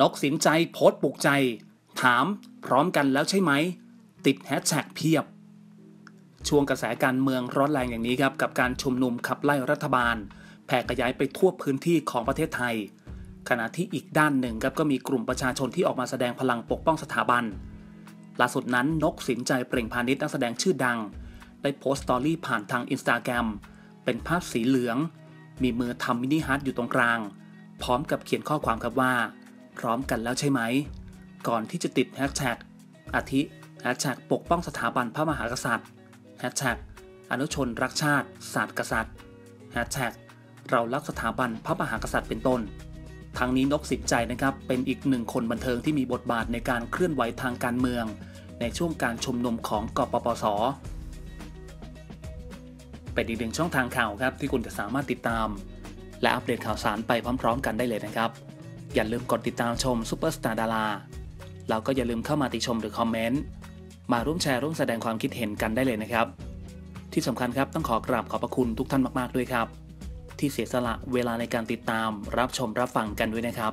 นกสินจัยโพสต์ปลุกใจ ถามพร้อมกันแล้วใช่ไหม ติดแฮชแท็กเพียบ ช่วงกระแสการเมืองร้อนแรงอย่างนี้ครับ กับการชุมนุมขับไล่รัฐบาล แผ่ขยายไปทั่วพื้นที่ของประเทศไทย ขณะที่อีกด้านหนึ่งครับก็มีกลุ่มประชาชนที่ออกมาแสดงพลังปกป้องสถาบันล่าสุดนั้นนกสินจัย เปล่งพานิชนักแสดงชื่อดัง ได้โพสต์ story ผ่านทางอินสตาแกรมเป็นภาพสีเหลือง มีมือทำ mini heart อยู่ตรงกลาง พร้อมกับเขียนข้อความครับว่า พร้อมกันแล้วใช่ไหม ก่อนที่จะติดแฮชแท็กอาทิแฮชแท็กปกป้องสถาบันพระมหากษัตริย์แฮชแท็กอนุชนรักชาติ ศาสน์กษัตริย์แฮชแท็กเรารักสถาบันพระมหากษัตริย์เป็นต้น ทั้งนี้นกสินจัยนะครับ เป็นอีกหนึ่งคนบันเทิงที่มีบทบาทในการเคลื่อนไหวทางการเมือง ในช่วงการชุมนุมของกปปสเป็นอีกหนึ่งช่องทางข่าวครับที่คุณจะสามารถติดตาม และอัปเดตข่าวสารไปพร้อม ๆ กันได้เลยนะครับ อย่าลืมกดติดตามชมซูเปอร์สตาร์ดาราแล้วก็อย่าลืมเข้ามาติชมหรือคอมเมนต์ มาร่วมแชร์ร่วมแสดงความคิดเห็นกันได้เลยนะครับ ที่สำคัญครับต้องขอกราบขอบพระคุณทุกท่านมาก ๆ ด้วยครับ ที่เสียสละเวลาในการติดตามรับชมรับฟังกันด้วยนะครับ